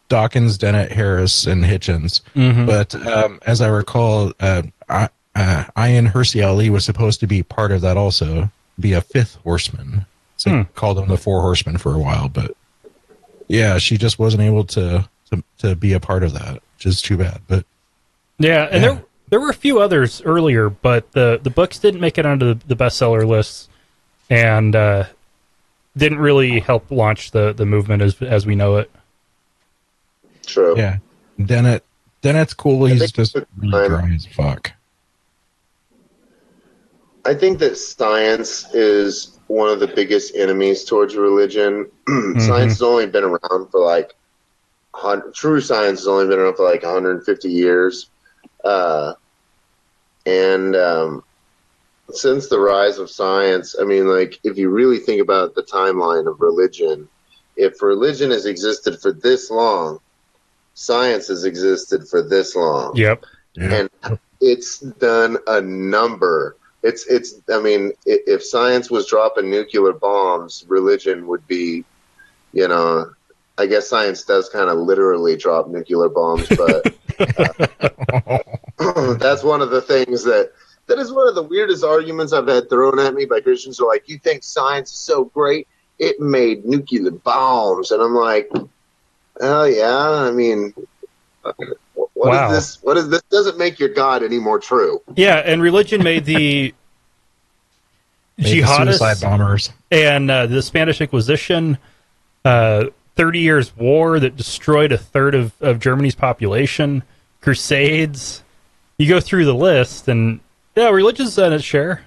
Dawkins, Dennett, Harris, and Hitchens. Mhm. But um, as I recall, uh, I, uh, Ayaan Hirsi Ali was supposed to be part of that also, be a fifth horseman. So Hmm. called him the four horsemen for a while, but yeah, she just wasn't able to to, to be a part of that, which is too bad. But Yeah, and Yeah. there there were a few others earlier, but the the books didn't make it onto the, the bestseller lists, and uh, didn't really help launch the the movement as as we know it. true. yeah, Dennett Dennett's cool. He's just really dry as fuck. I think that science is one of the biggest enemies towards religion. Science has only been around for like, true science has only been around for like 150 years. Uh, and um, since the rise of science, I mean, like, if you really think about the timeline of religion, if religion has existed for this long, science has existed for this long Yep. Yeah. and it's done a number. It's it's. I mean, if science was dropping nuclear bombs, religion would be, you know, I guess science does kind of literally drop nuclear bombs, but uh, That's one of the things that that is one of the weirdest arguments I've had thrown at me by Christians. Who are like, "You think science is so great? It made nuclear bombs," and I'm like, "Oh yeah, I mean." What what is Wow. this? What is this? Doesn't make your God any more true. Yeah, and religion made the Made the suicide jihadists bombers. and uh, the Spanish Inquisition, uh, Thirty Years' War that destroyed a third of, of Germany's population, Crusades. You go through the list, and yeah, religion's done its share.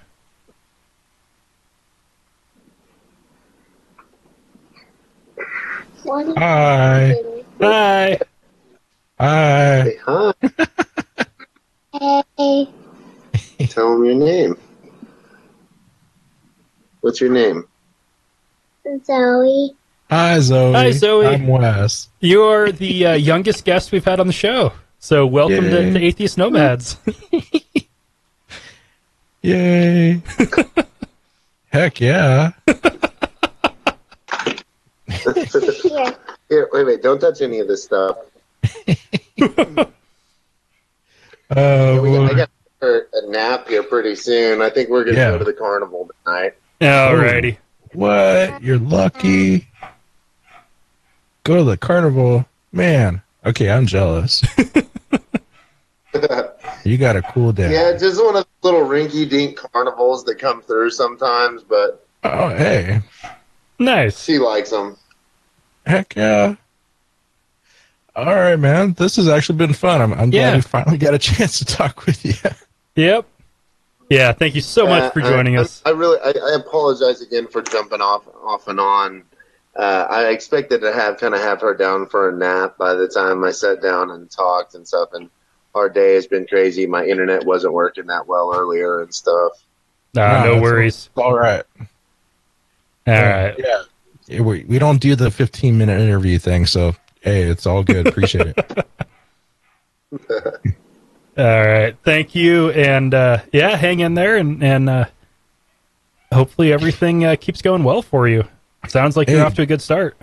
Hi. Hi. Hi. Say hi. Hey, Tell them your name. What's your name? Zoe. Hi, Zoe. Hi, Zoe. I'm Wes. You're the uh, youngest guest we've had on the show, so welcome to, Yay. to Atheist Nomads. Yay. Heck yeah. Here. Here, wait, wait! Don't touch any of this stuff. Oh, We got, I boy. got a nap here pretty soon. I think we're gonna Yeah. go to the carnival tonight. Alrighty. What? You're lucky. Go to the carnival. Man. Okay, I'm jealous. You got a cool day. Yeah, just one of the little rinky-dink carnivals that come through sometimes, but Oh, hey. Nice. she likes them. Heck yeah. All right, man. This has actually been fun. I'm, I'm Yeah. glad we finally got a chance to talk with you. Yep. Yeah, thank you so much for joining I, us. I, I really, I, I apologize again for jumping off, off and on. Uh, I expected to have kind of have her down for a nap by the time I sat down and talked and stuff. And our day has been crazy. My internet wasn't working that well earlier and stuff. Nah, Nah, no that's worries. All right. All right. Yeah. Yeah, We, we don't do the 15 minute interview thing, so hey, it's all good. Appreciate it. All right. Thank you. And uh, yeah, hang in there and, and uh, hopefully everything uh, keeps going well for you. Sounds like you're Hey. off to a good start.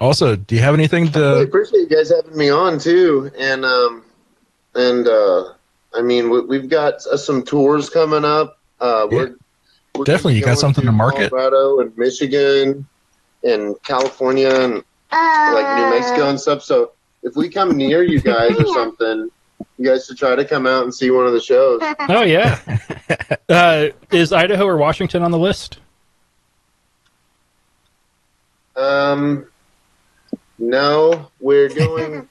Also, do you have anything to? I to? appreciate you guys having me on too, and um, and uh, I mean we, we've got uh, some tours coming up. Uh, Yeah. we're, we're Definitely, you got something to market. Colorado and Michigan, and California and like New Mexico and stuff. So if we come near you guys or something, you guys should try to come out and see one of the shows. Oh, yeah. uh, is Idaho or Washington on the list? Um, no, we're going.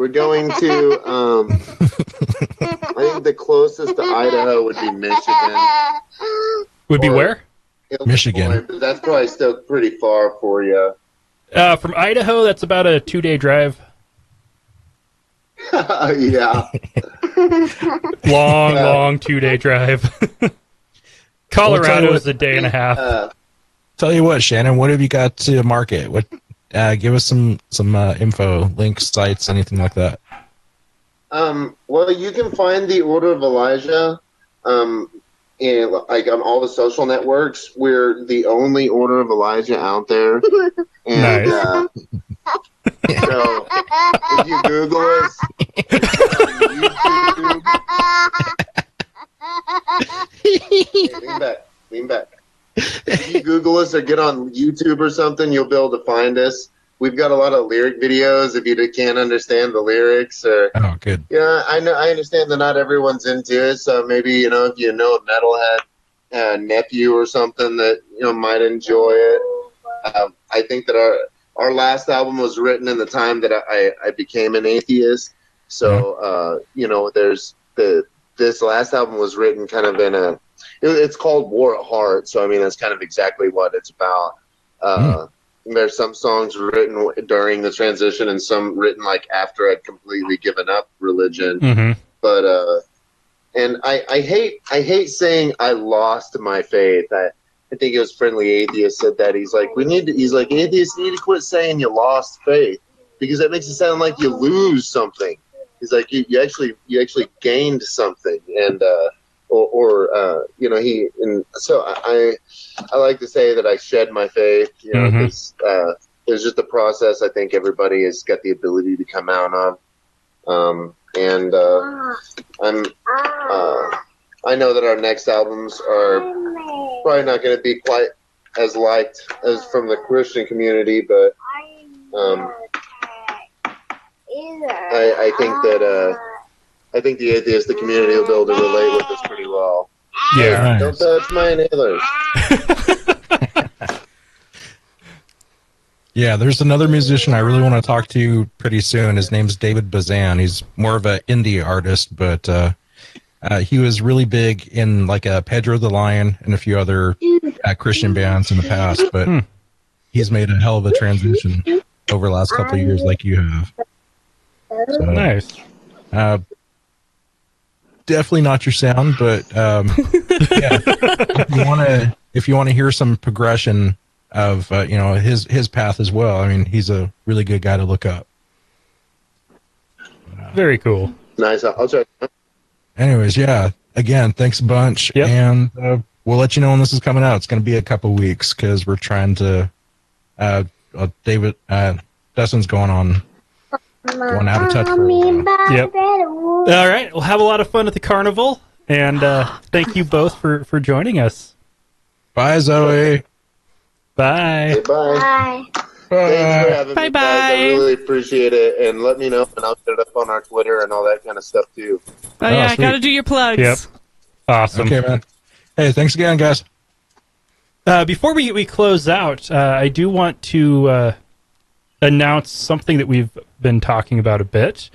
We're going to. Um, I think the closest to Idaho would be Michigan. Would be Or- where? Michigan. Illinois, but that's probably still pretty far for you. Uh, from Idaho, that's about a two day drive. yeah. Long, Yeah. long two day drive. Colorado is a day and a half. Uh, Tell you what, Shannon, what have you got to market? What? Uh, give us some some uh, info, links, sites, anything like that. um, well, you can find the Order of Elijah, um, in like on all the social networks. We're the only Order of Elijah out there, and Nice. uh, so if you Google us, on YouTube, lean back, lean back. If you Google us or get on YouTube or something, you'll be able to find us. We've got a lot of lyric videos if you can't understand the lyrics or Oh, good. yeah, I know. I understand that not everyone's into it, so maybe you know if you know a metalhead uh, nephew or something that you know might enjoy it. Um, I think that our our last album was written in the time that I, I became an atheist. So uh, you know, there's the this last album was written kind of in a. It, it's called War at Heart, so I mean that's kind of exactly what it's about. Uh, There's some songs written during the transition, and some written like after I'd completely given up religion hmm but uh and I, I hate I hate saying I lost my faith. I, I think it was friendly atheist said that he's like we need to he's like atheists need to quit saying you lost faith because that makes it sound like you lose something. He's like you, you actually you actually gained something and uh or, or uh you know he and so I I like to say that I shed my faith you know Mhm. 'cause, uh there's just a process I think everybody has got the ability to come out of Um, and uh, I'm uh, I know that our next albums are probably not going to be quite as liked as from the Christian community, but um, I, I think that uh, I think the atheistic community will be able to relate with us pretty well. Yeah. Don't touch my inhalers. Yeah, there's another musician I really want to talk to you pretty soon. His name's David Bazan. He's more of an indie artist, but uh, uh, he was really big in like uh, Pedro the Lion and a few other uh, Christian bands in the past. But Hmm. he's made a hell of a transition over the last couple of years, like you have. So, Nice. uh, definitely not your sound, but um, yeah, if you want to, if you want to hear some progression of uh, you know his his path as well, I mean, he's a really good guy to look up. Very cool. Nice. I'll I'll check. Anyways, yeah, again, thanks a bunch, Yep. and uh, we'll let you know when this is coming out. It's going to be a couple weeks because we're trying to. Uh, uh, David, uh, Dustin's going on going out of touch for a while. Yep. All right. We'll have a lot of fun at the carnival. And uh, thank you both for, for joining us. Bye, Zoe. Bye. Okay, bye. Thanks for Bye. having me, guys. Bye-bye. I really appreciate it, and let me know, and I'll put it up on our Twitter and all that kind of stuff too. Oh, yeah, sweet. got to do your plugs. Yep. Awesome. Okay, man. Hey, thanks again, guys. Uh, before we, we close out, uh, I do want to uh, announce something that we've been talking about a bit.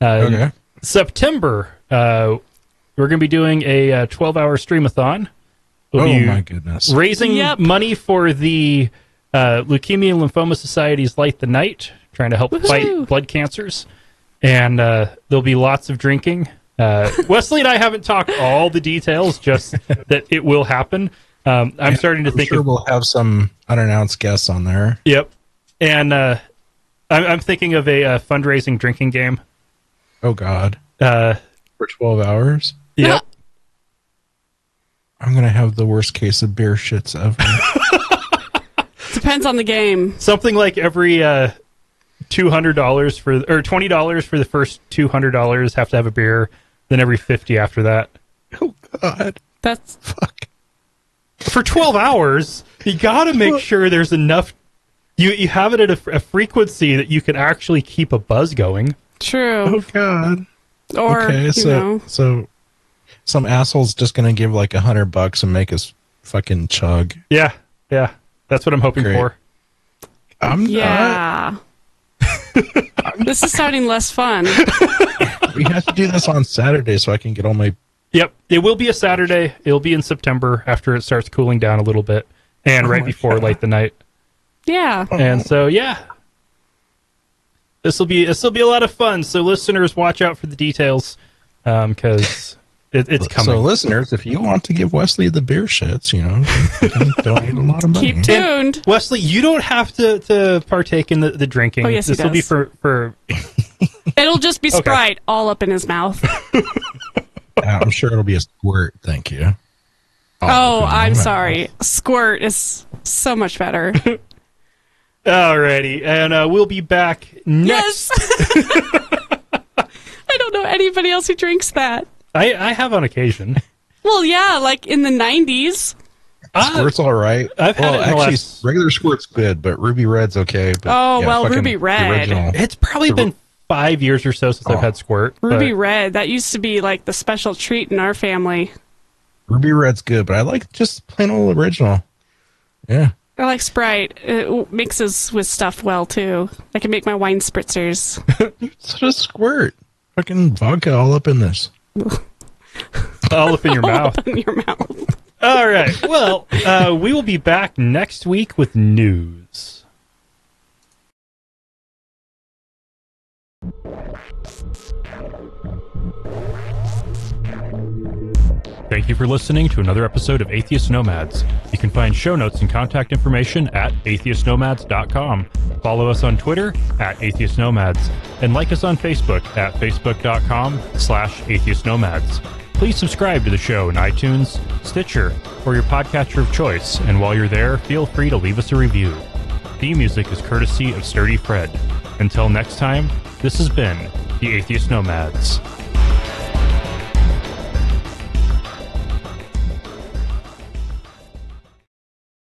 Uh, in Okay. September, uh, we're going to be doing a uh, 12 hour streamathon. We'll Oh my goodness. raising Yep. money for the uh, Leukemia and Lymphoma Society's Light the Night, trying to help Woohoo. fight blood cancers. And uh, there'll be lots of drinking. Uh, Wesley and I haven't talked all the details, just that it will happen. Um, I'm starting to I'm think sure of we'll have some unannounced guests on there. Yep. And uh, I'm, I'm thinking of a uh, fundraising drinking game. Oh God, Uh, for twelve hours, yep. I'm gonna have the worst case of beer shits ever. Depends on the game. Something like every uh, two hundred dollars for or twenty dollars for the first two hundred dollars have to have a beer. Then every fifty after that. oh God, That's fuck. For twelve hours, you got to make sure there's enough. You you have it at a, a frequency that you can actually keep a buzz going. true. Oh God. Or, okay, you so know, so some asshole's just gonna give like a hundred bucks and make us fucking chug. Yeah, yeah. That's what I'm hoping Great. for. I'm not. yeah. this is sounding less fun. We have to do this on Saturday so I can get all my. Yep, it will be a Saturday. It'll be in September after it starts cooling down a little bit, and oh right before God. light the night. Yeah. And so, yeah, this will be this will be a lot of fun. So, listeners, watch out for the details um, because it, it's coming. So, listeners, if you want to give Wesley the beer shits, you know, you can donate a lot of money. Keep tuned. Wesley, you don't have to, to partake in the, the drinking. Oh, yes, he this will be for for. It'll just be Sprite all up in his mouth. I'm sure it'll be a squirt. Thank you. Oh, I'm okay. sorry. Squirt is so much better. Alrighty, and uh, we'll be back next. Yes. I don't know anybody else who drinks that. I, I have on occasion. Well, yeah, like in the 90s. Ah, Squirt's all right. I've had well, it actually, last- regular squirt's good, but ruby red's okay. But Oh, yeah, well, Ruby Red. original- it's probably been five years or so since I've Oh. had squirt. but- Ruby Red. That used to be like the special treat in our family. Ruby red's good, but I like just plain old original. Yeah. I like Sprite. It mixes with stuff well, too. I can make my wine spritzers. So does squirt. Fucking vodka all up in this. all up in your mouth. Up in your mouth. All right. Well, uh, we will be back next week with news. Thank you for listening to another episode of Atheist Nomads. You can find show notes and contact information at atheistnomads.com. Follow us on Twitter at Atheist Nomads and like us on Facebook at facebook.com slash atheist nomads. Please subscribe to the show in iTunes, Stitcher, or your podcatcher of choice, and while you're there, feel free to leave us a review. Theme music is courtesy of Sturdy Fred. Until next time, This has been the Atheist Nomads.